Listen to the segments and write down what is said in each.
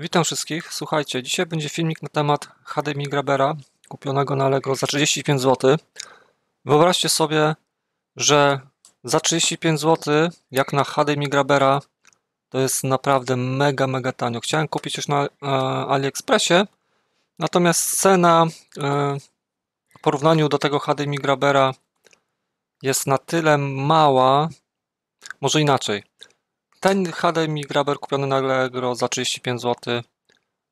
Witam wszystkich. Słuchajcie, dzisiaj będzie filmik na temat HDMI Grabera kupionego na Allegro za 35 zł. Wyobraźcie sobie, że za 35 zł, jak na HDMI Grabera, to jest naprawdę mega, mega tanio. Chciałem kupić już na e, AliExpressie, natomiast cena e, w porównaniu do tego HDMI Grabera jest na tyle mała, może inaczej. Ten HDMI Grabber kupiony na Allegro za 35 zł.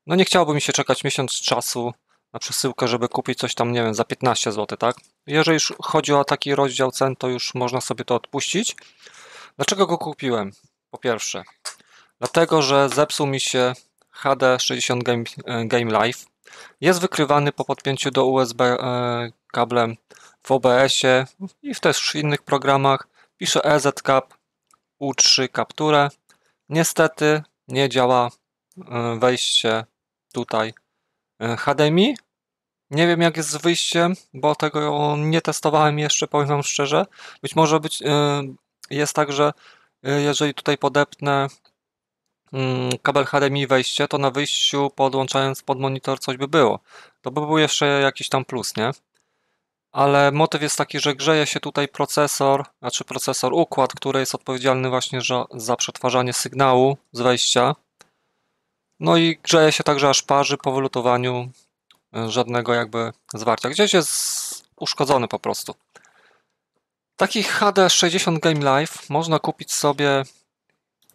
No nie chciałoby mi się czekać miesiąc czasu na przesyłkę, żeby kupić coś tam, nie wiem, za 15 zł, tak? Jeżeli już chodzi o taki rozdział cen, to już można sobie to odpuścić. Dlaczego go kupiłem? Po pierwsze, dlatego, że zepsuł mi się HD 60 Game, e, Game Live. Jest wykrywany po podpięciu do USB e, kablem w OBS-ie i w też innych programach. Pisze EZ-Cap U3 kapturę. Niestety nie działa e, wejście tutaj e, HDMI. Nie wiem jak jest z wyjściem, bo tego nie testowałem jeszcze, powiem wam szczerze. Być może być, e, jest tak, że jeżeli tutaj podepnę mm, kabel HDMI wejście, to na wyjściu podłączając pod monitor coś by było. To by był jeszcze jakiś tam plus, nie? Ale motyw jest taki, że grzeje się tutaj procesor, znaczy procesor, układ, który jest odpowiedzialny właśnie za przetwarzanie sygnału z wejścia. No i grzeje się także aż parzy po wylutowaniu e, żadnego jakby zwarcia. Gdzieś jest uszkodzony po prostu. Taki HD 60 Game Live można kupić sobie,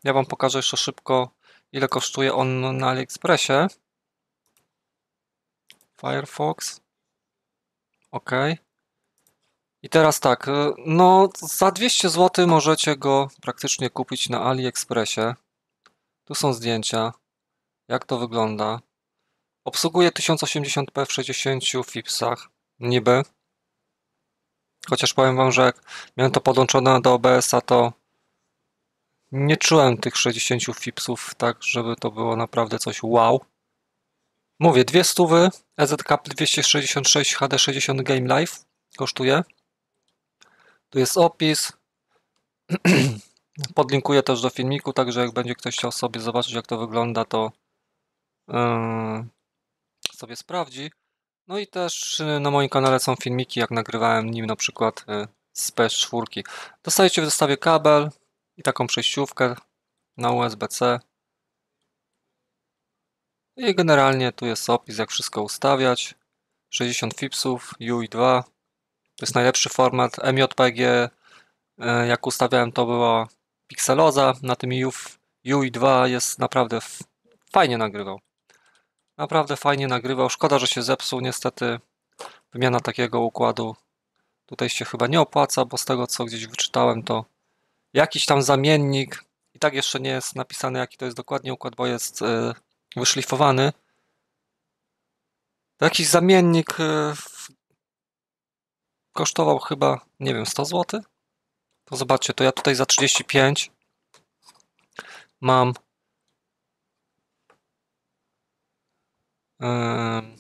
ja Wam pokażę jeszcze szybko ile kosztuje on na AliExpressie. Firefox. OK. I teraz tak, y, no za 200 zł możecie go praktycznie kupić na AliExpressie. Tu są zdjęcia, jak to wygląda. Obsługuje 1080p w 60 fipsach, niby. Chociaż powiem wam, że jak miałem to podłączone do OBS-a, to nie czułem tych 60 fipsów tak, żeby to było naprawdę coś wow. Mówię, dwie stówy, EZ Cap 266 HD 60 Game Live kosztuje. Tu jest opis. Podlinkuję też do filmiku, także jak będzie ktoś chciał sobie zobaczyć, jak to wygląda, to yy, sobie sprawdzi. No i też yy, na moim kanale są filmiki, jak nagrywałem nim na przykład yy, z PS4. Dostajecie w zestawie kabel i taką przejściówkę na USB-C. I generalnie tu jest opis, jak wszystko ustawiać. 60 fipsów, UI2, to jest najlepszy format. MJPG, e, jak ustawiałem, to była pikseloza. Na tym UI2 jest naprawdę fajnie nagrywał. Naprawdę fajnie nagrywał. Szkoda, że się zepsuł. Niestety wymiana takiego układu tutaj się chyba nie opłaca, bo z tego co gdzieś wyczytałem, to jakiś tam zamiennik i tak jeszcze nie jest napisane, jaki to jest dokładnie układ, bo jest e, wyszlifowany. Jakiś zamiennik e, kosztował chyba, nie wiem, 100 zł? To zobaczcie, to ja tutaj za 35 mam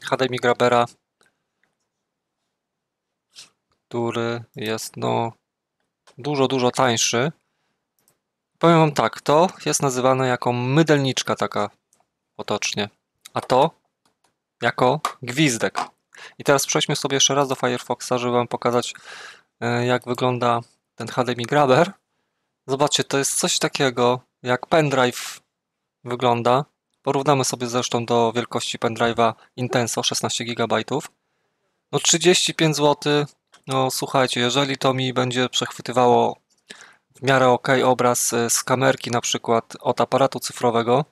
HDMI Grabera, który jest no dużo, dużo tańszy. Powiem Wam tak, to jest nazywane jako mydelniczka taka potocznie, a to jako gwizdek. I teraz przejdźmy sobie jeszcze raz do Firefoxa, żeby Wam pokazać, e, jak wygląda ten HDMI Grabber. Zobaczcie, to jest coś takiego, jak pendrive wygląda. Porównamy sobie zresztą do wielkości pendrive'a Intenso 16 GB. No 35 zł. No słuchajcie, jeżeli to mi będzie przechwytywało w miarę ok obraz e, z kamerki na przykład od aparatu cyfrowego,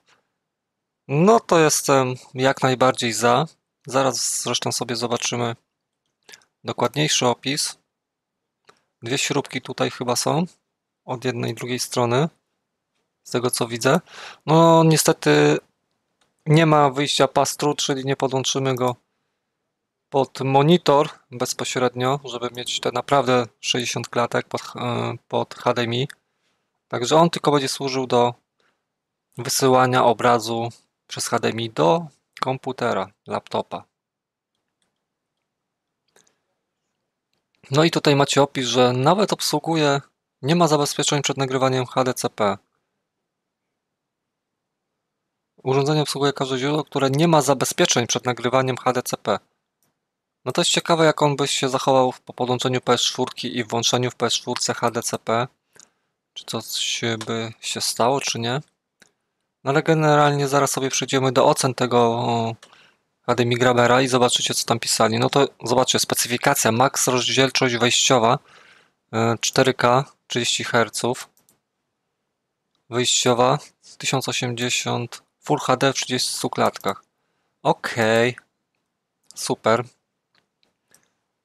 no to jestem jak najbardziej za. Zaraz zresztą sobie zobaczymy dokładniejszy opis. Dwie śrubki tutaj chyba są od jednej i drugiej strony, z tego co widzę. No niestety nie ma wyjścia pastru, czyli nie podłączymy go pod monitor bezpośrednio, żeby mieć te naprawdę 60 klatek pod, e, pod HDMI. Także on tylko będzie służył do wysyłania obrazu przez HDMI do komputera, laptopa. No i tutaj macie opis, że nawet obsługuje, nie ma zabezpieczeń przed nagrywaniem HDCP. Urządzenie obsługuje każde źródło, które nie ma zabezpieczeń przed nagrywaniem HDCP. No to jest ciekawe, jak on by się zachował po podłączeniu PS4 i włączeniu w PS4 HDCP. Czy coś by się stało, czy nie? No ale generalnie zaraz sobie przejdziemy do ocen tego HDMI Grabera i zobaczycie, co tam pisali. No to zobaczcie, specyfikacja max rozdzielczość wejściowa 4K 30 Hz wyjściowa 1080 Full HD w 30 klatkach. Ok, super.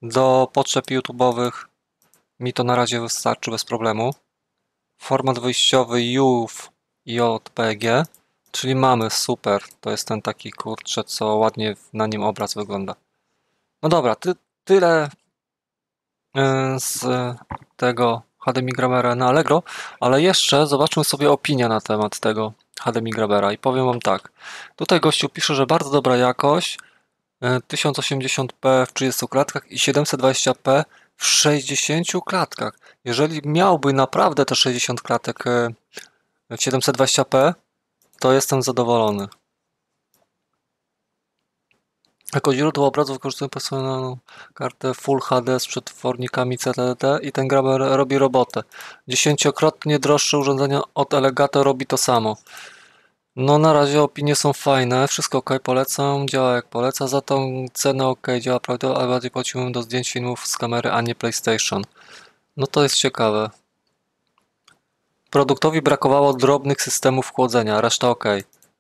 Do potrzeb YouTube'owych mi to na razie wystarczy bez problemu. Format wyjściowy UV JPG, czyli mamy super. To jest ten taki kurczę, co ładnie na nim obraz wygląda. No dobra, ty, tyle e, z tego HDMI Grabera na Allegro, ale jeszcze zobaczmy sobie opinię na temat tego HDMI Grabera i powiem Wam tak. Tutaj gościu pisze, że bardzo dobra jakość, 1080p e, w 30 klatkach i 720p w 60 klatkach. Jeżeli miałby naprawdę te 60 klatek e, w 720p, to jestem zadowolony. Jako źródło obrazu wykorzystuję personalną kartę Full HD z przetwornikami CTT i ten graber robi robotę. Dziesięciokrotnie droższe urządzenie od Elgato robi to samo. No na razie opinie są fajne, wszystko ok, polecam, działa jak poleca, za tą cenę ok, działa prawidłowo, ale bardziej płaciłem do zdjęć filmów z kamery, a nie PlayStation. No to jest ciekawe. Produktowi brakowało drobnych systemów chłodzenia, reszta ok.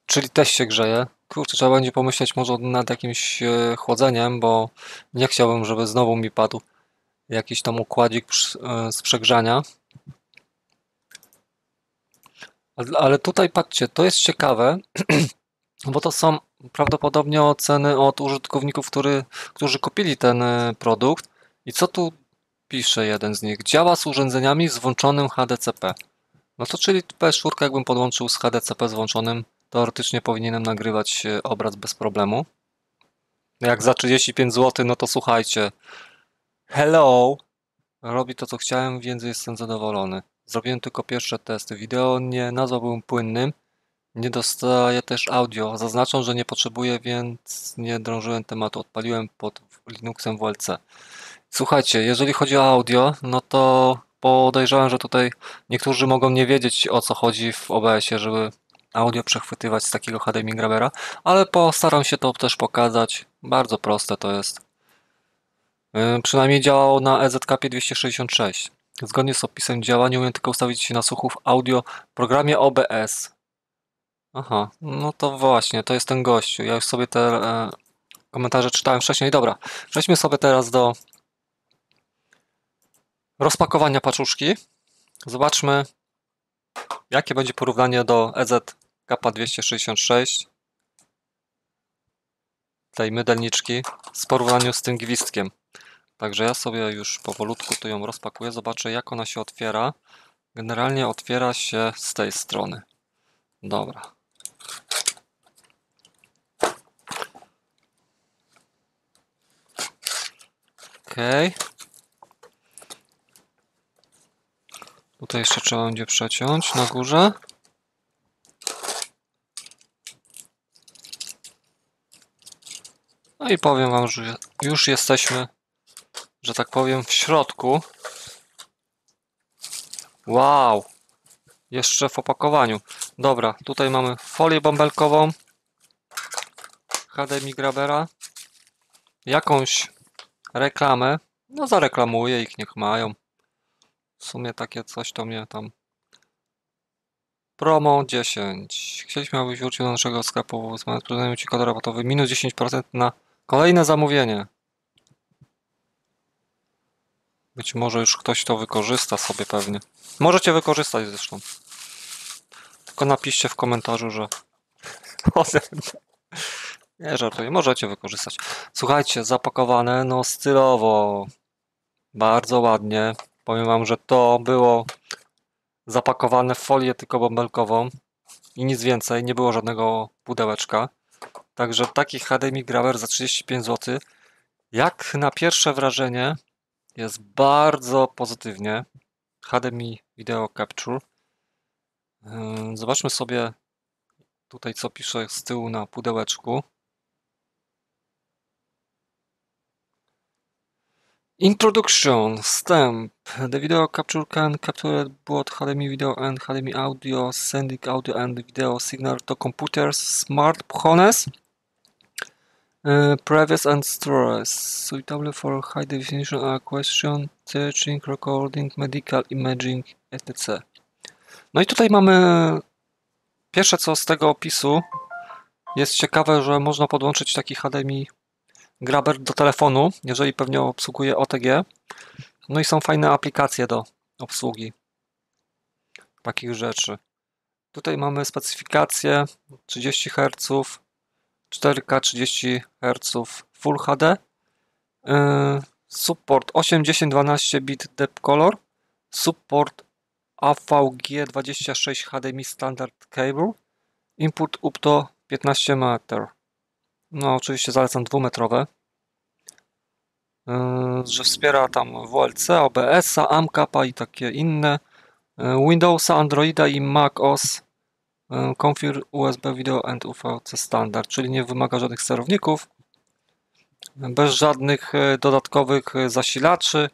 Czyli też się grzeje. Kurczę, trzeba będzie pomyśleć może nad jakimś e, chłodzeniem, bo nie chciałbym, żeby znowu mi padł jakiś tam układzik e, z przegrzania. Ale tutaj patrzcie, to jest ciekawe, bo to są prawdopodobnie oceny od użytkowników, który, którzy kupili ten e, produkt. I co tu pisze jeden z nich? Działa z urządzeniami z włączonym HDCP. No to czyli PS4 jakbym podłączył z HDCP z włączonym, teoretycznie powinienem nagrywać e, obraz bez problemu. Jak za 35 zł, no to słuchajcie. Hello! Robi to co chciałem, więc jestem zadowolony. Zrobiłem tylko pierwsze testy. Wideo nie nazwałbym płynnym. Nie dostaję też audio. Zaznaczam, że nie potrzebuję, więc nie drążyłem tematu. Odpaliłem pod Linuxem WLC. Słuchajcie, jeżeli chodzi o audio, no to podejrzewam, że tutaj niektórzy mogą nie wiedzieć o co chodzi w OBS-ie, żeby audio przechwytywać z takiego HDMI Grabera, ale postaram się to też pokazać. Bardzo proste to jest. Yy, przynajmniej działało na EZKP 266. Zgodnie z opisem działania umiem tylko ustawić się na słuchów audio w programie OBS. Aha, no to właśnie, to jest ten gościu. Ja już sobie te e, komentarze czytałem wcześniej. Dobra, przejdźmy sobie teraz do rozpakowania paczuszki. Zobaczmy, jakie będzie porównanie do EZ Kappa 266 tej mydelniczki z porównaniu z tym gwizdkiem. Także ja sobie już powolutku to ją rozpakuję, zobaczę jak ona się otwiera. Generalnie otwiera się z tej strony. Dobra. Ok. Tutaj jeszcze trzeba będzie przeciąć na górze. No i powiem Wam, że już jesteśmy że tak powiem, w środku. Wow! Jeszcze w opakowaniu. Dobra, tutaj mamy folię bąbelkową. HDMI Grabera. Jakąś reklamę. No zareklamuję ich, niech mają. W sumie takie coś to mnie tam... Promo 10. Chcieliśmy, abyś wrócił do naszego sklepu. Sprzedajemy Ci kod rabatowy. Minus 10% na kolejne zamówienie. Być może już ktoś to wykorzysta sobie pewnie. Możecie wykorzystać zresztą. Tylko napiszcie w komentarzu, że nie żartuję, możecie wykorzystać. Słuchajcie, zapakowane no stylowo, bardzo ładnie. Powiem wam, że to było zapakowane w folię tylko bąbelkową i nic więcej, nie było żadnego pudełeczka. Także taki HDMI Graver za 35 zł, jak na pierwsze wrażenie, jest bardzo pozytywnie. HDMI Video Capture. Zobaczmy sobie tutaj co pisze z tyłu na pudełeczku. Introduction, wstęp. The video capture can capture both HDMI video and HDMI audio, sending audio and video signal to computers, smartphones, uh, previous and storage, suitable for high definition question, searching, recording, medical imaging, etc. No i tutaj mamy pierwsze co z tego opisu jest ciekawe, że można podłączyć taki HDMI Grabber do telefonu, jeżeli pewnie obsługuje OTG. No i są fajne aplikacje do obsługi takich rzeczy. Tutaj mamy specyfikację 30 Hz, 4K 30 Hz Full HD, yy, support 8, 10, 12 bit depth color, support AVG 26 HDMI standard cable, input up to 15 meter. No, oczywiście zalecam dwumetrowe. Yy, że wspiera tam WLC, OBS-a, AMCAP-a i takie inne. Yy, Windowsa, Androida i Mac OS yy, Configure USB Video and UVC Standard, czyli nie wymaga żadnych sterowników, bez żadnych dodatkowych zasilaczy,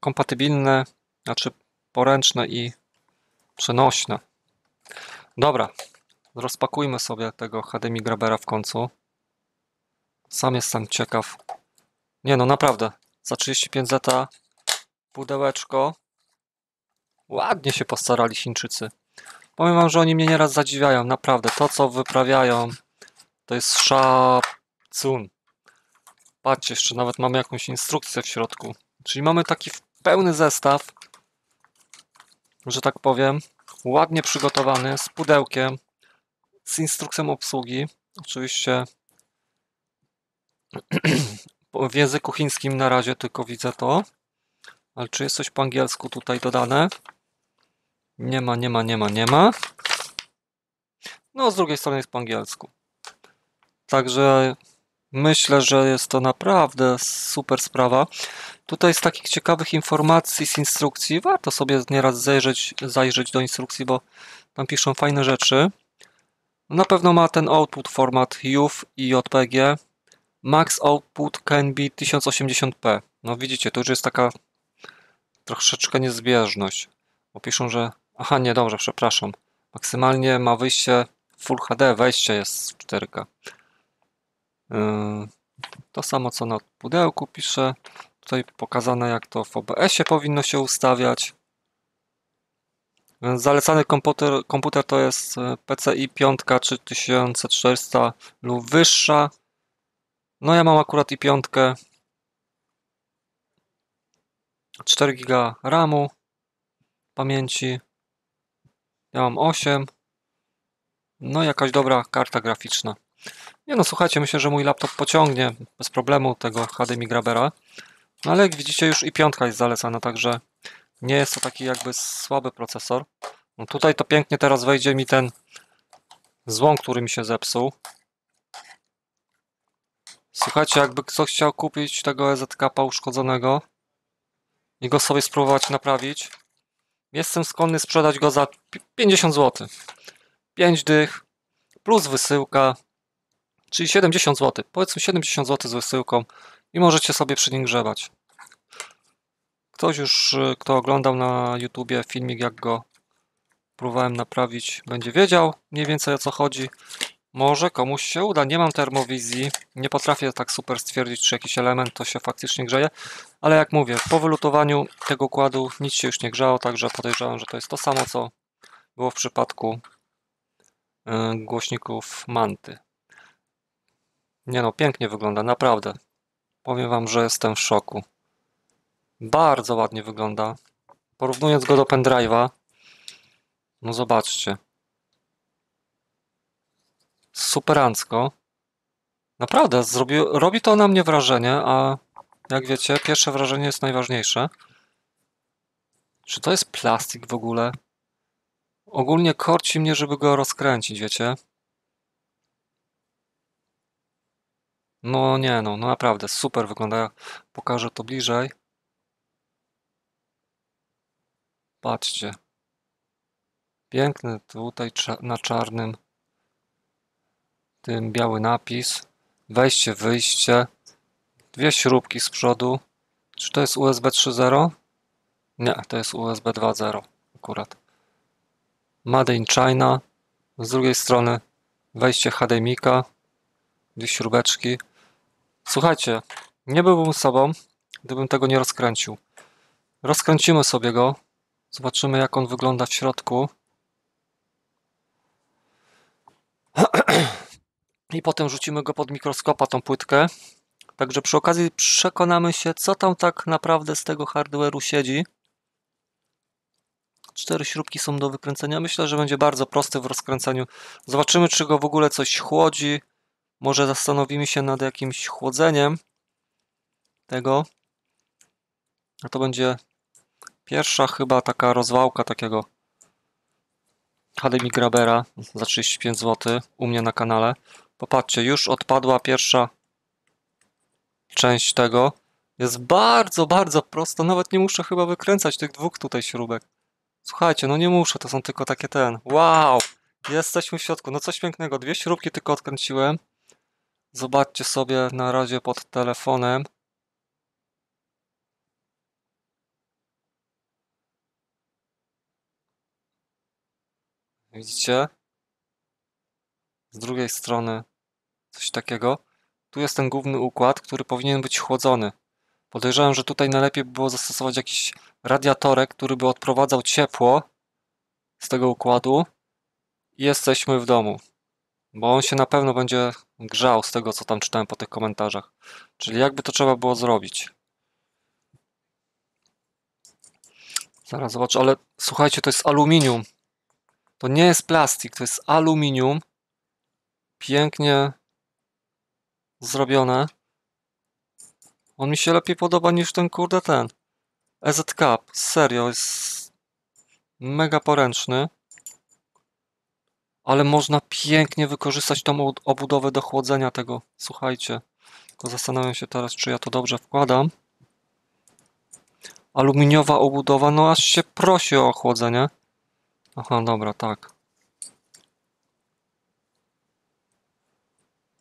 kompatybilne, znaczy poręczne i przenośne. Dobra, Rozpakujmy sobie tego HDMI Grabera w końcu. Sam jestem ciekaw. Nie no, naprawdę. Za 35 zeta pudełeczko. Ładnie się postarali Chińczycy. Powiem wam, że oni mnie nieraz zadziwiają. Naprawdę, to co wyprawiają to jest szacun. Patrzcie, jeszcze nawet mamy jakąś instrukcję w środku. Czyli mamy taki pełny zestaw, że tak powiem, ładnie przygotowany, z pudełkiem, z instrukcją obsługi. Oczywiście w języku chińskim na razie tylko widzę to. Ale czy jest coś po angielsku tutaj dodane? Nie ma, nie ma, nie ma, nie ma. No, z drugiej strony jest po angielsku. Także myślę, że jest to naprawdę super sprawa. Tutaj z takich ciekawych informacji z instrukcji warto sobie nieraz zajrzeć, zajrzeć do instrukcji, bo tam piszą fajne rzeczy. Na pewno ma ten output format UF i JPG. Max output can be 1080p. No widzicie, to już jest taka troszeczkę niezbieżność. Bo piszą, że... Aha, nie, dobrze, przepraszam. Maksymalnie ma wyjście Full HD, wejście jest 4K. Yy, to samo co na pudełku pisze. Tutaj pokazane jak to w OBS-ie powinno się ustawiać. Zalecany komputer, komputer to jest PCI 5 3400 lub wyższa. No ja mam akurat i 5. 4 GB RAMu pamięci. Ja mam 8. No jakaś dobra karta graficzna. Nie no, słuchajcie, myślę, że mój laptop pociągnie bez problemu tego HDMI Grabera. No ale jak widzicie już i piątka jest zalecana, także nie jest to taki jakby słaby procesor. No tutaj to pięknie teraz wejdzie mi ten złom, który mi się zepsuł. Słuchajcie, jakby ktoś chciał kupić tego EZK uszkodzonego i go sobie spróbować naprawić, jestem skłonny sprzedać go za 50 zł. 5 dych plus wysyłka, czyli 70 zł. Powiedzmy 70 zł z wysyłką i możecie sobie przy nim grzebać. Ktoś już, y, kto oglądał na YouTubie filmik, jak go próbowałem naprawić, będzie wiedział mniej więcej o co chodzi. Może komuś się uda. Nie mam termowizji, nie potrafię tak super stwierdzić, czy jakiś element to się faktycznie grzeje, ale jak mówię, po wylutowaniu tego układu nic się już nie grzało, także podejrzewam, że to jest to samo, co było w przypadku y, głośników Manty. Nie no, pięknie wygląda, naprawdę. Powiem Wam, że jestem w szoku. Bardzo ładnie wygląda. Porównując go do pendrive'a, no zobaczcie. Superancko. Naprawdę, zrobi, robi to na mnie wrażenie, a jak wiecie, pierwsze wrażenie jest najważniejsze. Czy to jest plastik w ogóle? Ogólnie korci mnie, żeby go rozkręcić, wiecie? No nie, no, no naprawdę, super wygląda. Pokażę to bliżej. Patrzcie. Piękny tutaj na czarnym tym biały napis. Wejście, wyjście. Dwie śrubki z przodu. Czy to jest USB 3.0? Nie, to jest USB 2.0 akurat. Made in China. Z drugiej strony wejście HDMI-ka. Dwie śrubeczki. Słuchajcie, nie byłbym sobą, gdybym tego nie rozkręcił. Rozkręcimy sobie go. Zobaczymy jak on wygląda w środku. I potem rzucimy go pod mikroskopa, tą płytkę. Także przy okazji przekonamy się, co tam tak naprawdę z tego hardware'u siedzi. Cztery śrubki są do wykręcenia. Myślę, że będzie bardzo prosty w rozkręceniu. Zobaczymy, czy go w ogóle coś chłodzi. Może zastanowimy się nad jakimś chłodzeniem tego. A to będzie pierwsza chyba taka rozwałka takiego HDMI Grabera za 35 zł u mnie na kanale. Popatrzcie, już odpadła pierwsza część tego. Jest bardzo, bardzo prosto. Nawet nie muszę chyba wykręcać tych dwóch tutaj śrubek. Słuchajcie, no nie muszę, to są tylko takie ten. Wow! Jesteśmy w środku. No coś pięknego. Dwie śrubki tylko odkręciłem. Zobaczcie sobie na razie pod telefonem. Widzicie? Z drugiej strony coś takiego. Tu jest ten główny układ, który powinien być chłodzony. Podejrzewam, że tutaj najlepiej by było zastosować jakiś radiatorek, który by odprowadzał ciepło z tego układu i jesteśmy w domu. Bo on się na pewno będzie grzał z tego, co tam czytałem po tych komentarzach. Czyli jakby to trzeba było zrobić. Zaraz zobaczę, ale słuchajcie, to jest aluminium. To nie jest plastik, to jest aluminium. Pięknie zrobione. On mi się lepiej podoba niż ten kurde ten. EZ Cup. Serio, jest mega poręczny. Ale można pięknie wykorzystać tą obudowę do chłodzenia tego. Słuchajcie. Tylko zastanawiam się teraz, czy ja to dobrze wkładam. Aluminiowa obudowa, no aż się prosi o chłodzenie. Aha, dobra, tak.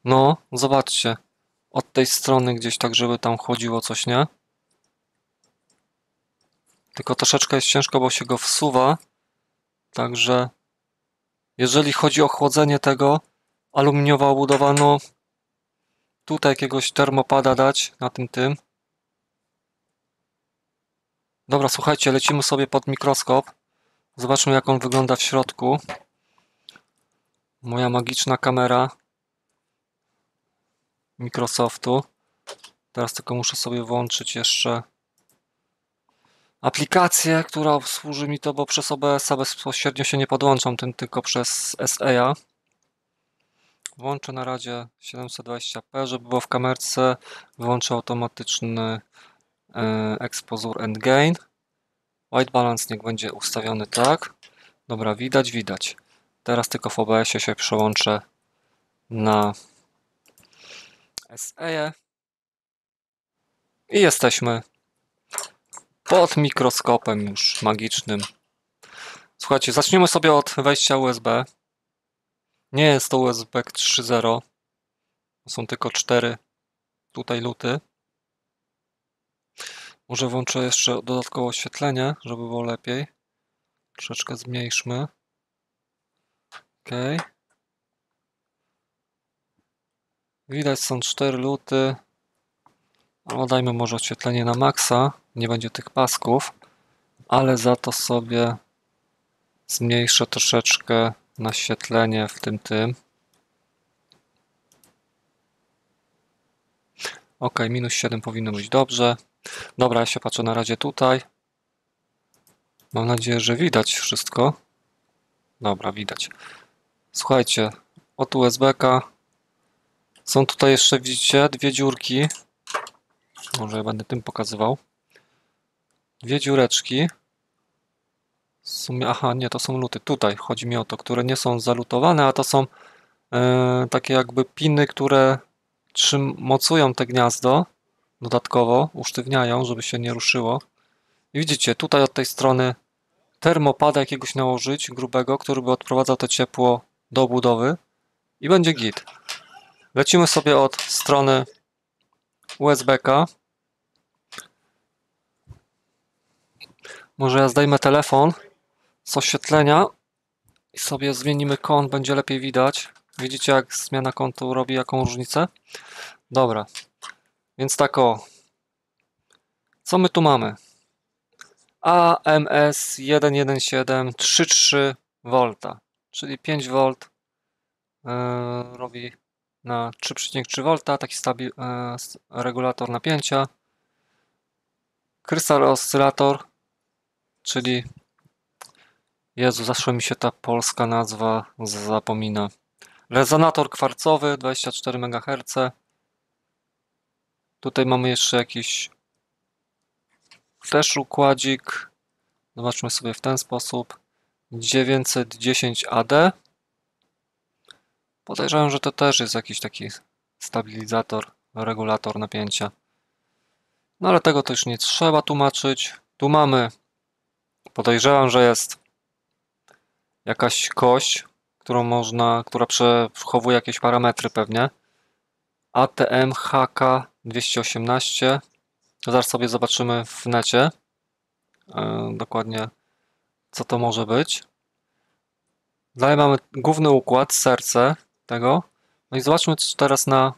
No, zobaczcie. Od tej strony gdzieś tak, żeby tam chodziło coś, nie? Tylko troszeczkę jest ciężko, bo się go wsuwa. Także jeżeli chodzi o chłodzenie tego, aluminiowa obudowa, no tutaj jakiegoś termopada dać na tym tym. Dobra, słuchajcie, lecimy sobie pod mikroskop. Zobaczmy jak on wygląda w środku. Moja magiczna kamera Microsoftu. Teraz tylko muszę sobie włączyć jeszcze aplikację, która obsłuży mi to, bo przez OBS-a bezpośrednio się nie podłączam, tym tylko przez SEA. Włączę na razie 720p, żeby było w kamerce. Włączę automatyczny e, Exposure and Gain. White balance niech będzie ustawiony tak. Dobra, widać, widać. Teraz tylko w OBS-ie się przełączę na SE. I jesteśmy pod mikroskopem już magicznym. Słuchajcie, zaczniemy sobie od wejścia USB. Nie jest to USB 3.0. Są tylko cztery tutaj luty. Może włączę jeszcze dodatkowe oświetlenie, żeby było lepiej. Troszeczkę zmniejszmy. OK. Widać są cztery luty. No, dajmy może oświetlenie na maksa. Nie będzie tych pasków. Ale za to sobie zmniejszę troszeczkę naświetlenie w tym tym. Ok, minus 7 powinno być dobrze. Dobra, ja się patrzę na razie tutaj. Mam nadzieję, że widać wszystko. Dobra, widać. Słuchajcie, od USB-ka są tutaj jeszcze, widzicie, dwie dziurki. Może ja będę tym pokazywał. Dwie dziureczki. W sumie, aha, nie, to są luty. Tutaj chodzi mi o to, które nie są zalutowane, a to są e, takie jakby piny, które czym mocują te gniazdo dodatkowo, usztywniają, żeby się nie ruszyło. I widzicie, tutaj od tej strony termopada jakiegoś nałożyć, grubego, który by odprowadzał to ciepło do obudowy i będzie git. Lecimy sobie od strony USB-ka. Może ja zdejmę telefon z oświetlenia i sobie zmienimy kąt, będzie lepiej widać. Widzicie jak zmiana kątu robi jaką różnicę? Dobra, więc tak o. Co my tu mamy? AMS 117 V, czyli 5 V yy, robi na 3,3 V, taki stabil, yy, regulator napięcia. Krystal oscylator, czyli Jezu, zawsze mi się ta polska nazwa zapomina. Rezonator kwarcowy 24 MHz. Tutaj mamy jeszcze jakiś też układzik. Zobaczmy sobie w ten sposób. 910 AD. Podejrzewam, że to też jest jakiś taki stabilizator, regulator napięcia. No ale tego też nie trzeba tłumaczyć. Tu mamy, podejrzewam, że jest jakaś kość, którą można, która przechowuje jakieś parametry pewnie. ATM HK 218. Zaraz sobie zobaczymy w necie e, dokładnie co to może być. Dalej mamy główny układ, serce tego. No i zobaczmy teraz na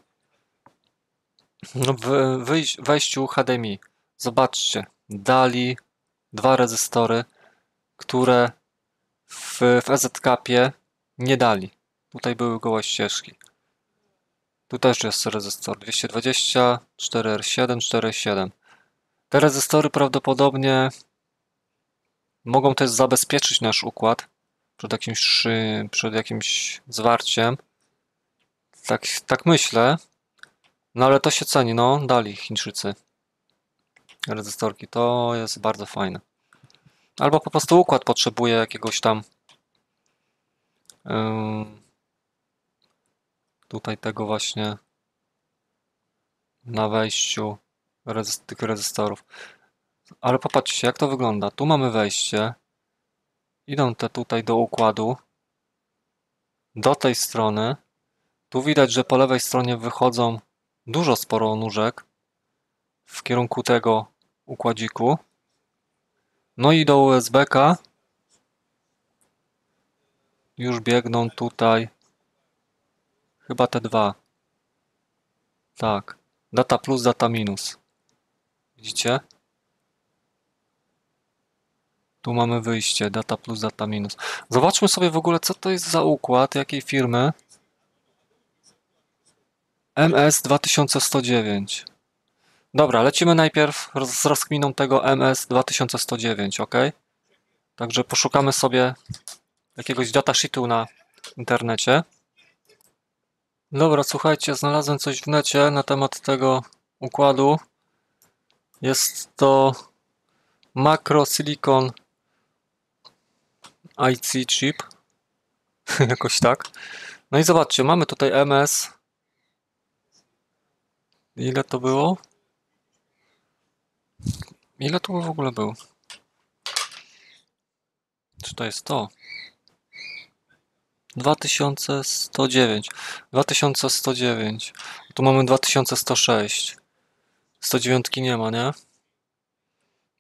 wejściu HDMI. Zobaczcie, dali dwa rezystory, które w, w EZ-Capie nie dali. Tutaj były gołe ścieżki. Tu też jest rezystor 220, 4R7, 4R7. Te rezystory prawdopodobnie mogą też zabezpieczyć nasz układ przed jakimś, przed jakimś zwarciem. Tak, tak myślę. No ale to się ceni, no dali Chińczycy. Rezystorki, to jest bardzo fajne. Albo po prostu układ potrzebuje jakiegoś tam tutaj tego właśnie na wejściu tych rezystorów. Ale popatrzcie, jak to wygląda. Tu mamy wejście. Idą te tutaj do układu. Do tej strony. Tu widać, że po lewej stronie wychodzą dużo sporo nóżek w kierunku tego układziku. No i do USB-ka już biegną tutaj chyba te dwa. Tak. Data plus, data minus. Widzicie? Tu mamy wyjście, data plus, data minus. Zobaczmy sobie w ogóle, co to jest za układ, jakiej firmy. MS 2109. Dobra, lecimy najpierw z rozkminą tego MS 2109, ok? Także poszukamy sobie jakiegoś datasheetu na internecie. Dobra, słuchajcie, znalazłem coś w necie na temat tego układu. Jest to Macro Silicon IC chip. Jakoś tak. No i zobaczcie, mamy tutaj MS. Ile to było? Ile to w ogóle było? Czy to jest to? 2109. 2109. Tu mamy 2106. 109 nie ma, nie?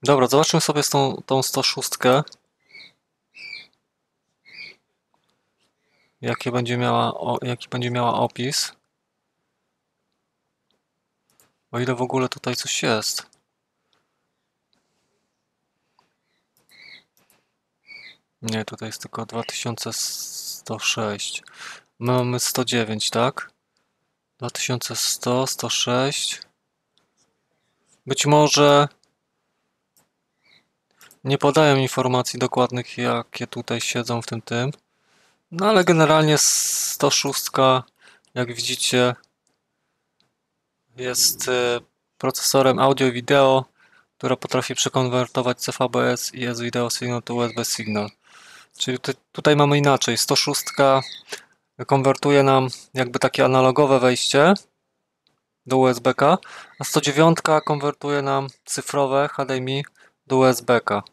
Dobra, zobaczmy sobie tą, tą 106. Jakie będzie miała, o, jaki będzie miała opis. O ile w ogóle tutaj coś jest. Nie, tutaj jest tylko 2106. My mamy 109, tak? 2100, 106. Być może nie podają informacji dokładnych, jakie tutaj siedzą w tym tym. No ale generalnie 106, jak widzicie, jest y, procesorem audio i wideo, która potrafi przekonwertować CVBS i S-Video Signal to USB Signal. Czyli tutaj mamy inaczej. 106 konwertuje nam jakby takie analogowe wejście do USB-K, a 109 konwertuje nam cyfrowe HDMI do USB-K.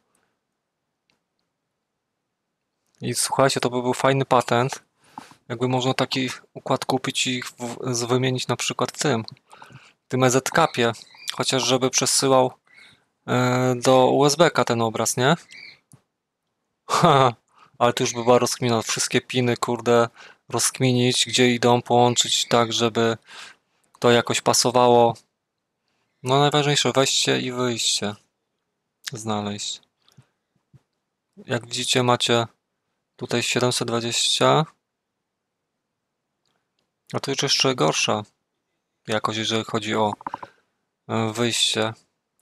I słuchajcie, to by był fajny patent. Jakby można taki układ kupić i wymienić na przykład tym, tym EZ-Capie. Chociaż żeby przesyłał e, do USB-ka ten obraz, nie? Haha, ale to już by była rozkmina. Wszystkie piny, kurde, rozkminić, gdzie idą, połączyć tak, żeby to jakoś pasowało. No najważniejsze, wejście i wyjście znaleźć. Jak widzicie, macie tutaj 720. A to już jeszcze gorsza jakość, jeżeli chodzi o e, wyjście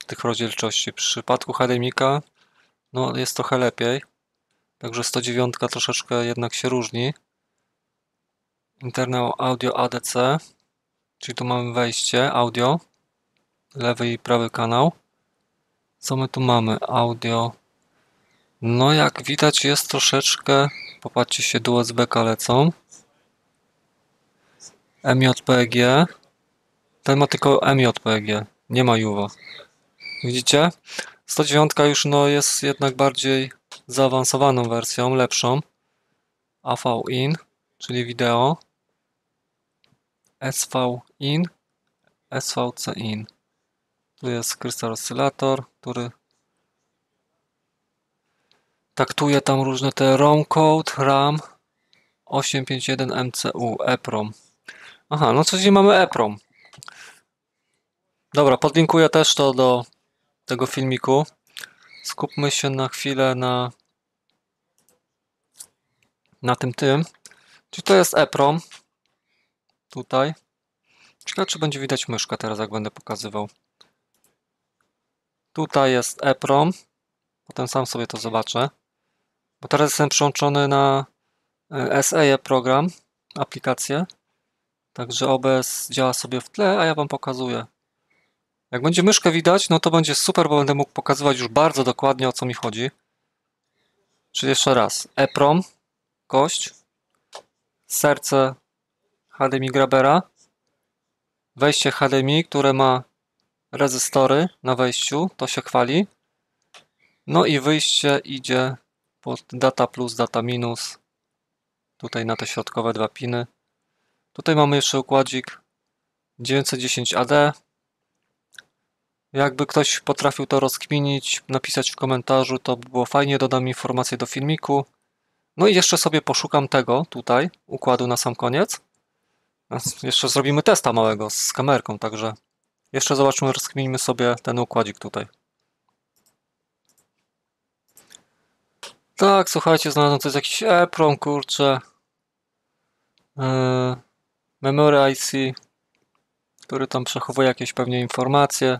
tych rozdzielczości. W przypadku HDMI-ka no, jest trochę lepiej. Także 109 troszeczkę jednak się różni. Internal Audio ADC, czyli tu mamy wejście audio, lewy i prawy kanał. Co my tu mamy? Audio. No jak widać jest troszeczkę, popatrzcie się, do USB-ka lecą. MJPG. Ten ma tylko MJPG, nie ma JUWA. Widzicie? 109 już no jest jednak bardziej zaawansowaną wersją, lepszą. AV in, czyli wideo. SV in, SVC in. Tu jest krystal oscylator, który taktuje tam różne te ROM code, RAM 851 MCU, EPROM. Aha, no coś mamy EPROM. Dobra, podlinkuję też to do tego filmiku. Skupmy się na chwilę na na tym tym. Czyli to jest EPROM. Tutaj. Ciekawe, czy będzie widać myszkę teraz, jak będę pokazywał. Tutaj jest EPROM. Potem sam sobie to zobaczę. Bo teraz jestem przyłączony na e, SE program, aplikację. Także OBS działa sobie w tle, a ja Wam pokazuję. Jak będzie myszkę widać, no to będzie super, bo będę mógł pokazywać już bardzo dokładnie o co mi chodzi. Czyli jeszcze raz. EPROM, kość, serce HDMI Grabera, wejście HDMI, które ma rezystory na wejściu, to się chwali. No i wyjście idzie pod data plus, data minus. Tutaj na te środkowe dwa piny. Tutaj mamy jeszcze układzik 910 AD. Jakby ktoś potrafił to rozkminić, napisać w komentarzu, to by było fajnie, dodam informację do filmiku. No i jeszcze sobie poszukam tego tutaj, układu na sam koniec. Jeszcze zrobimy testa małego z kamerką, także jeszcze zobaczmy, rozkminimy sobie ten układzik tutaj. Tak, słuchajcie, znalazłem jest jakiś EPROM, kurczę. Yy, memory IC, który tam przechowuje jakieś pewnie informacje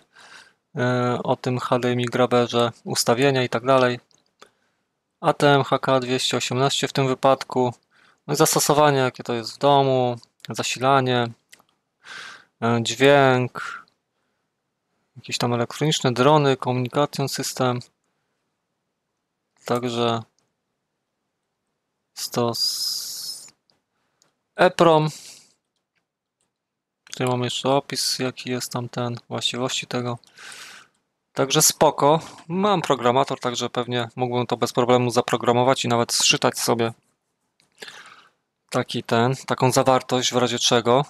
o tym HDMI graberze, ustawienia i tak dalej. ATM HK218 w tym wypadku. No zastosowanie, jakie to jest w domu, zasilanie, yy, dźwięk, jakieś tam elektroniczne drony, komunikacją system. Także stos EPROM. Tutaj mam jeszcze opis, jaki jest tam ten, właściwości tego. Także spoko. Mam programator, także pewnie mógłbym to bez problemu zaprogramować i nawet zszytać sobie taki ten, taką zawartość w razie czego.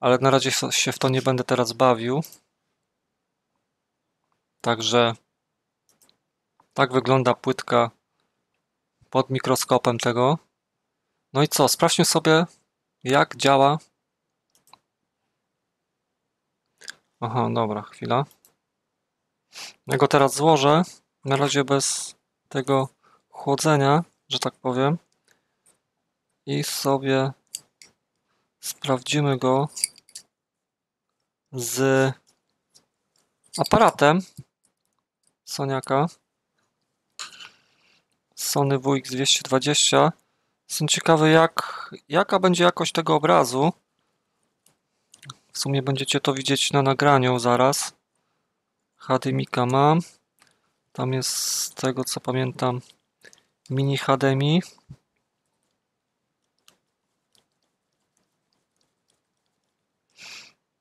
Ale na razie się w to nie będę teraz bawił. Także tak wygląda płytka pod mikroskopem tego. No i co? Sprawdźmy sobie, jak działa. Aha, dobra, chwila. Ja go teraz złożę. Na razie bez tego chłodzenia, że tak powiem. I sobie sprawdzimy go z aparatem Soniaka. Sony WX220. Jestem ciekawy, jak, jaka będzie jakość tego obrazu. W sumie będziecie to widzieć na nagraniu zaraz. HDMI mam. Tam jest z tego co pamiętam mini HDMI.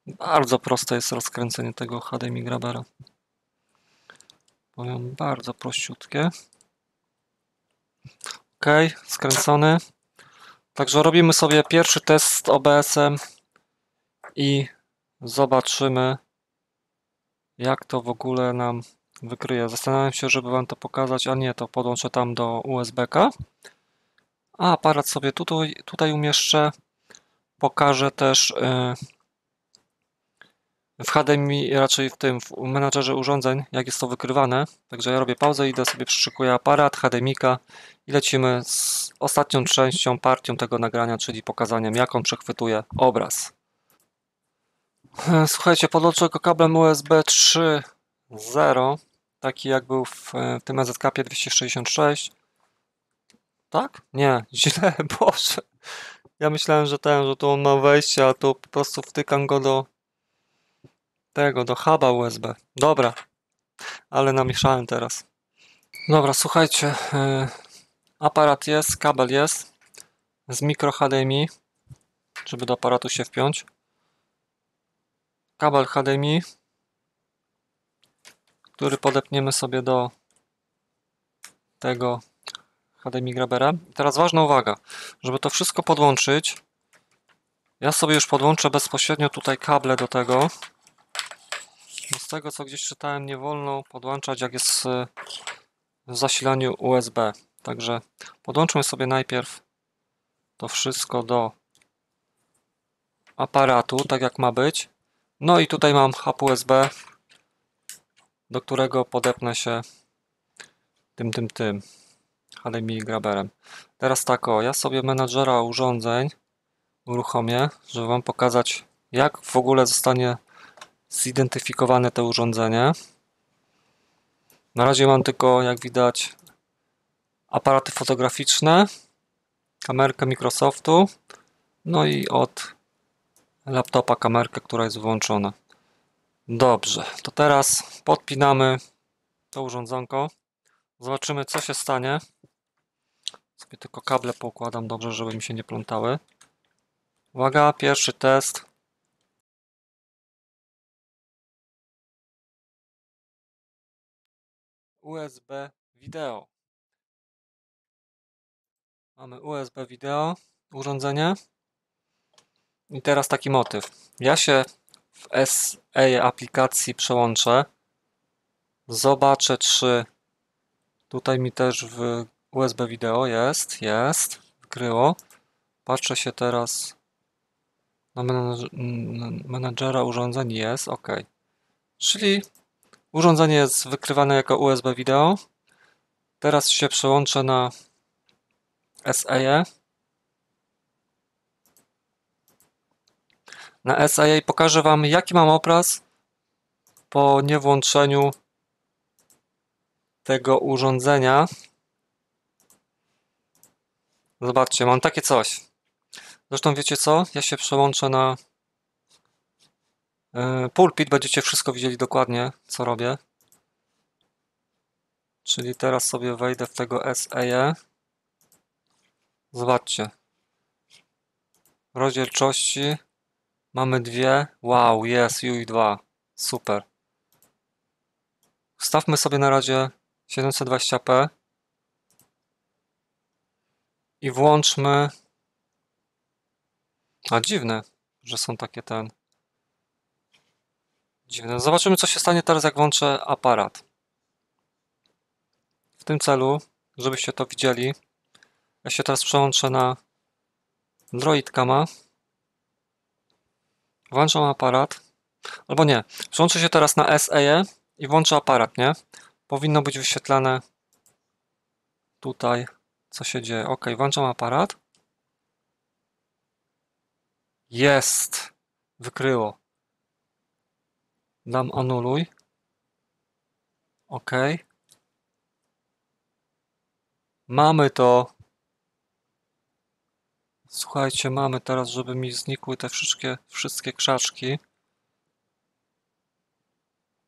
Bardzo proste jest rozkręcenie tego HDMI grabera. Powiem bardzo prościutkie. Ok, skręcony. Także robimy sobie pierwszy test z OBS-em i zobaczymy, jak to w ogóle nam wykryje. Zastanawiam się, żeby Wam to pokazać, a nie, to podłączę tam do USB-ka. A aparat sobie tutaj, tutaj umieszczę. Pokażę też y, w HDMI, raczej w tym, w menadżerze urządzeń, jak jest to wykrywane. Także ja robię pauzę, idę sobie przyszykuję aparat, HDMI-ka i lecimy z ostatnią częścią, partią tego nagrania, czyli pokazaniem, jak on przechwytuje obraz. Słuchajcie, podłączę go kablem USB 3.0, taki jak był w, w tym EZK 266. Tak? Nie, źle, Boże. Ja myślałem, że ten, że tu on ma wejście, a tu po prostu wtykam go do tego, do huba USB. Dobra, ale namieszałem teraz. Dobra, słuchajcie, yy, aparat jest, kabel jest z mikro HDMI, żeby do aparatu się wpiąć. Kabel HDMI, który podepniemy sobie do tego HDMI grabera. Teraz ważna uwaga, żeby to wszystko podłączyć, ja sobie już podłączę bezpośrednio tutaj kable do tego. Z tego co gdzieś czytałem, nie wolno podłączać jak jest w zasilaniu USB. Także podłączmy sobie najpierw to wszystko do aparatu, tak jak ma być. No i tutaj mam hub USB, do którego podepnę się tym, tym, tym HDMI graberem. Teraz tak o, ja sobie menadżera urządzeń uruchomię, żeby Wam pokazać jak w ogóle zostanie zidentyfikowane to urządzenie. Na razie mam tylko, jak widać, aparaty fotograficzne, kamerkę Microsoftu, no i od laptopa kamerkę, która jest włączona. Dobrze, to teraz podpinamy to urządzonko. Zobaczymy, co się stanie. Sobie tylko kable poukładam dobrze, żeby mi się nie plątały. Uwaga, pierwszy test. USB wideo. Mamy USB wideo, urządzenie. I teraz taki motyw. Ja się w SE aplikacji przełączę. Zobaczę, czy tutaj mi też w USB wideo jest, jest, wykryło. Patrzę się teraz na menadżera urządzeń, jest, ok. Czyli urządzenie jest wykrywane jako USB wideo. Teraz się przełączę na SAE. Na SAE pokażę Wam, jaki mam obraz po niewłączeniu tego urządzenia. Zobaczcie, mam takie coś. Zresztą wiecie co? Ja się przełączę na e, pulpit. Będziecie wszystko widzieli dokładnie, co robię. Czyli teraz sobie wejdę w tego SAE. Zobaczcie. Rozdzielczości mamy dwie. Wow, jest UI2. Super. Wstawmy sobie na razie 720p i włączmy. A dziwne, że są takie ten. Dziwne. Zobaczymy, co się stanie teraz, jak włączę aparat. W tym celu, żebyście to widzieli, ja się teraz przełączę na Droidcama. Włączam aparat. Albo nie. Przełączę się teraz na SE i włączę aparat, nie? Powinno być wyświetlane tutaj, co się dzieje. Ok, włączam aparat. Jest! Wykryło. Dam anuluj. Ok. Mamy to. Słuchajcie, mamy teraz, żeby mi znikły te wszystkie, wszystkie krzaczki.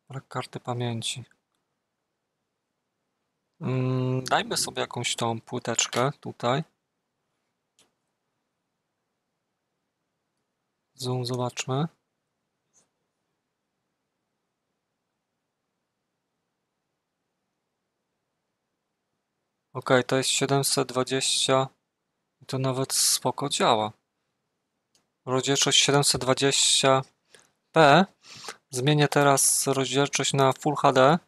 Brak karty pamięci. Mm, dajmy sobie jakąś tą płyteczkę tutaj. Zoom, zobaczmy. Ok, to jest 720 i to nawet spoko działa. Rozdzielczość 720p. Zmienię teraz rozdzielczość na Full HD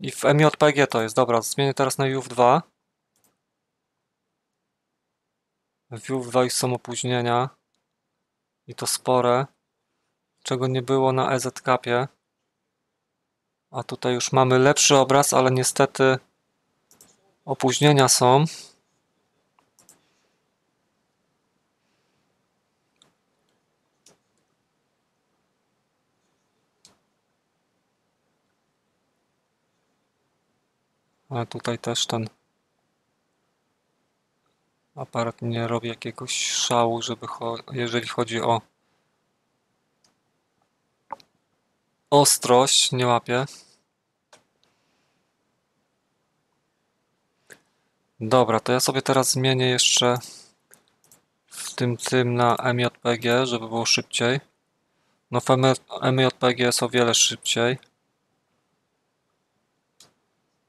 i w MJPG to jest. Dobra, zmienię teraz na UF 2. W UF 2 są opóźnienia i to spore, czego nie było na EZ Capie. A tutaj już mamy lepszy obraz, ale niestety opóźnienia są. Tutaj też ten aparat nie robi jakiegoś szału, żeby cho- jeżeli chodzi o ostrość, nie łapie. Dobra, to ja sobie teraz zmienię jeszcze w tym tym na MJPG, żeby było szybciej. No w MJPG jest o wiele szybciej.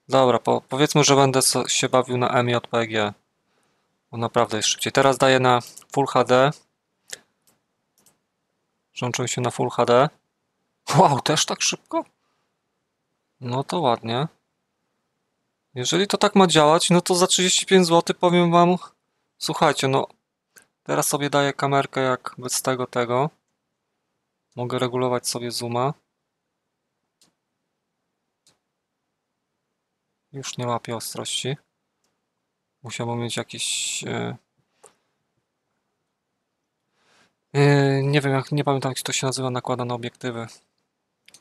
Dobra, po, powiedzmy, że będę so, się bawił na MJPG. Bo naprawdę jest szybciej. Teraz daję na Full HD. Łączę się na Full HD. Wow, też tak szybko? No to ładnie. Jeżeli to tak ma działać, no to za 35 zł powiem wam, słuchajcie, no teraz sobie daję kamerkę jak bez tego tego. Mogę regulować sobie zooma. Już nie łapię ostrości. Musiałbym mieć jakiś... Yy... Nie wiem, jak, nie pamiętam jak to się nazywa, nakładane obiektywy.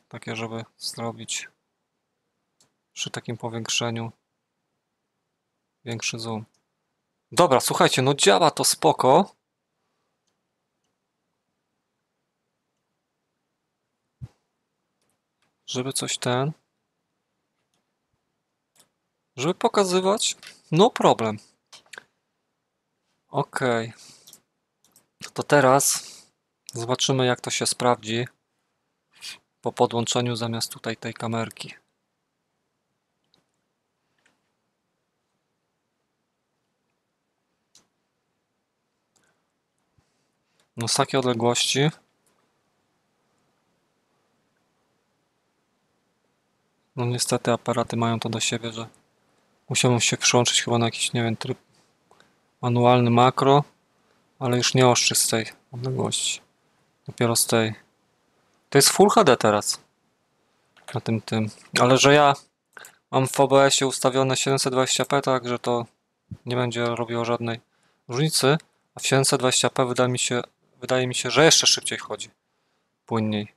Takie, żeby zrobić przy takim powiększeniu większy zoom. Dobra, słuchajcie, no działa to spoko. Żeby coś ten... Żeby pokazywać? No problem. Ok. To teraz zobaczymy jak to się sprawdzi po podłączeniu zamiast tutaj tej kamerki. No z takiej odległości No niestety aparaty mają to do siebie, że musiałbym się przyłączyć chyba na jakiś, nie wiem, tryb manualny makro, ale już nie oszczy z tej odległości. Dopiero z tej. To jest Full HD teraz. Na tym tym. Ale że ja mam w OBS-ie ustawione 720p, tak, że to nie będzie robiło żadnej różnicy. A w 720p wydaje mi się, wydaje mi się, że jeszcze szybciej chodzi. Płynniej.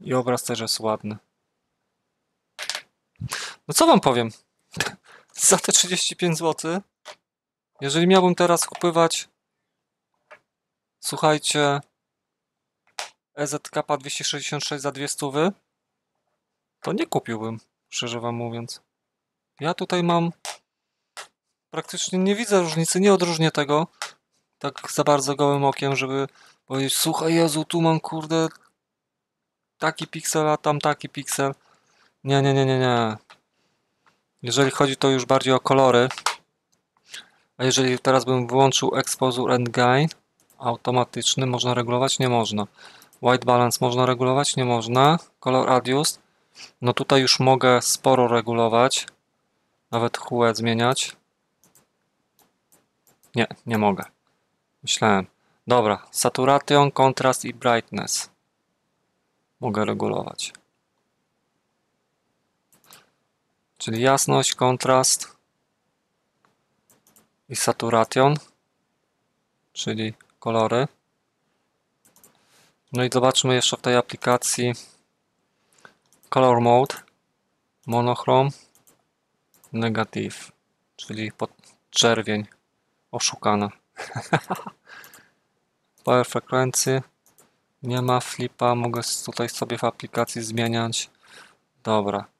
I obraz też jest ładny. No co wam powiem? Za te 35 zł, jeżeli miałbym teraz kupywać, słuchajcie, EZK 266 za 200, to nie kupiłbym, szczerze wam mówiąc. Ja tutaj mam, praktycznie nie widzę różnicy, nie odróżnię tego tak za bardzo gołym okiem, żeby powiedzieć, słuchaj Jezu, tu mam kurde taki piksel, a tam taki piksel. Nie, nie, nie, nie, nie. Jeżeli chodzi to już bardziej o kolory, a jeżeli teraz bym wyłączył Exposure and Gain automatyczny, można regulować? Nie można. White Balance można regulować? Nie można. Color Radius? No tutaj już mogę sporo regulować. Nawet hue zmieniać. Nie, nie mogę. Myślałem. Dobra, saturation, kontrast i brightness mogę regulować. Czyli jasność, kontrast i saturation, czyli kolory. No i zobaczmy jeszcze w tej aplikacji Color Mode, Monochrome, Negative, czyli pod czerwień oszukana. Power frekwencji nie ma flipa, mogę tutaj sobie w aplikacji zmieniać. Dobra.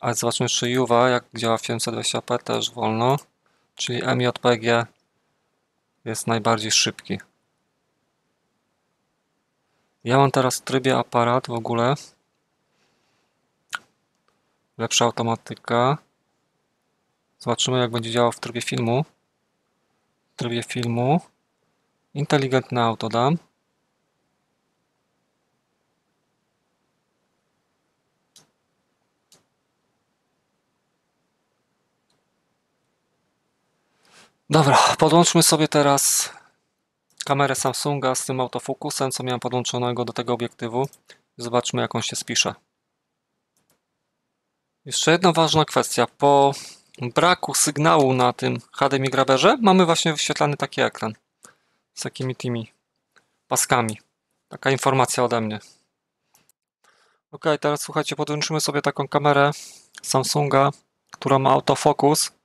Ale zobaczmy jeszcze Juwa, jak działa w 720p, też wolno. Czyli MJPG jest najbardziej szybki. Ja mam teraz w trybie aparat w ogóle. Lepsza automatyka. Zobaczymy, jak będzie działał w trybie filmu. W trybie filmu. Inteligentne auto dam. Dobra, podłączmy sobie teraz kamerę Samsunga z tym autofokusem, co miałem podłączonego do tego obiektywu. Zobaczmy, jak on się spisze. Jeszcze jedna ważna kwestia. Po braku sygnału na tym HDMI graberze mamy właśnie wyświetlany taki ekran z takimi tymi paskami. Taka informacja ode mnie. Ok, teraz słuchajcie, podłączymy sobie taką kamerę Samsunga, która ma autofokus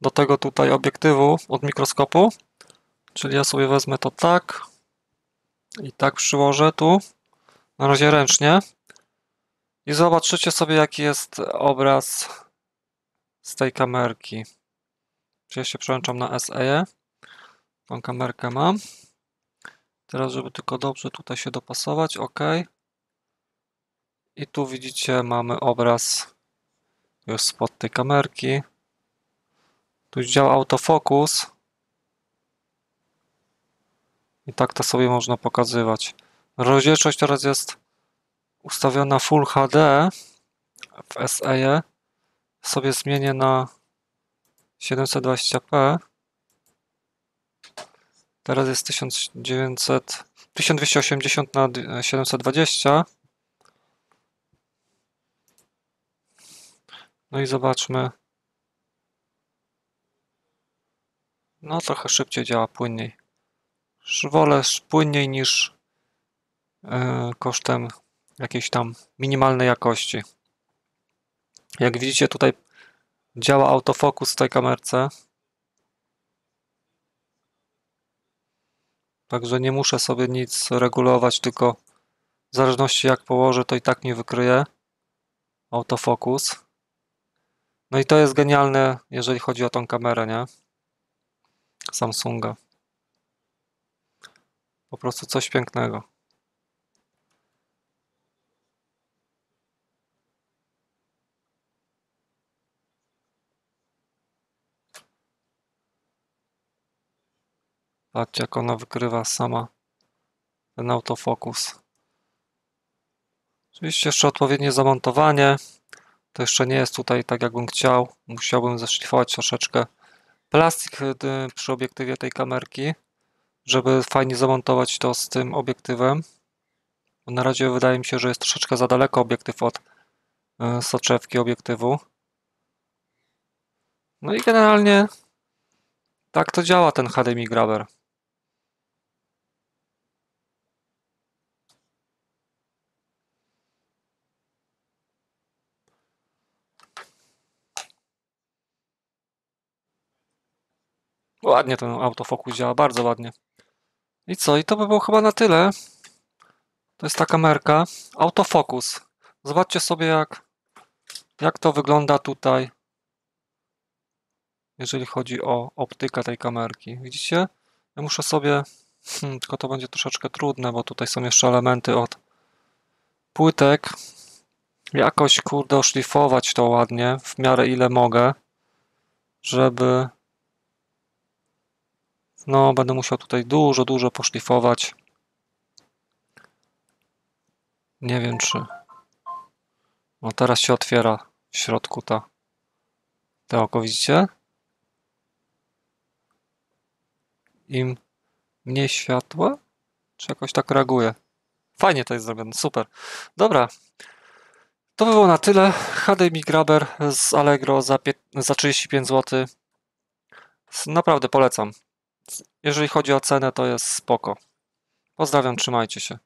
do tego tutaj obiektywu od mikroskopu. Czyli ja sobie wezmę to tak i tak przyłożę tu, na razie ręcznie. I zobaczycie sobie, jaki jest obraz z tej kamerki. Ja się przełączam na SE. Tą kamerkę mam. Teraz, żeby tylko dobrze tutaj się dopasować, OK. I tu widzicie, mamy obraz już spod tej kamerki. Tu działa autofokus. I tak to sobie można pokazywać. Rozdzielczość teraz jest ustawiona Full HD w SE. Sobie zmienię na 720p. Teraz jest 1900, 1280 na 720. No i zobaczmy. No trochę szybciej działa, płynniej. Wolę płynniej niż yy, kosztem jakiejś tam minimalnej jakości. Jak widzicie tutaj działa autofokus w tej kamerce. Także nie muszę sobie nic regulować, tylko w zależności jak położę, to i tak mi wykryje autofokus. No i to jest genialne, jeżeli chodzi o tą kamerę, nie? Samsunga. Po prostu coś pięknego. Patrzcie, jak ona wykrywa sama ten autofokus. Oczywiście jeszcze odpowiednie zamontowanie. To jeszcze nie jest tutaj tak, jakbym chciał. Musiałbym zeszlifować troszeczkę plastik y, przy obiektywie tej kamerki, żeby fajnie zamontować to z tym obiektywem. Na razie wydaje mi się, że jest troszeczkę za daleko obiektyw od y, soczewki obiektywu. No i generalnie tak to działa ten HDMI Grabber. Ładnie ten autofokus działa, bardzo ładnie. I co? I to by było chyba na tyle. To jest ta kamerka. Autofokus. Zobaczcie sobie jak, jak to wygląda tutaj. Jeżeli chodzi o optykę tej kamerki. Widzicie? Ja muszę sobie... Hmm, tylko to będzie troszeczkę trudne, bo tutaj są jeszcze elementy od płytek. Jakoś, kurde, oszlifować to ładnie, w miarę ile mogę, żeby no, będę musiał tutaj dużo, dużo poszlifować. Nie wiem, czy... No, teraz się otwiera w środku ta... Te oko, widzicie? Im mniej światła, czy jakoś tak reaguje. Fajnie to jest zrobione, super. Dobra, to by było na tyle. HDMI Grabber z Allegro za, za 35 zł. Naprawdę polecam. Jeżeli chodzi o cenę, to jest spoko. Pozdrawiam, trzymajcie się.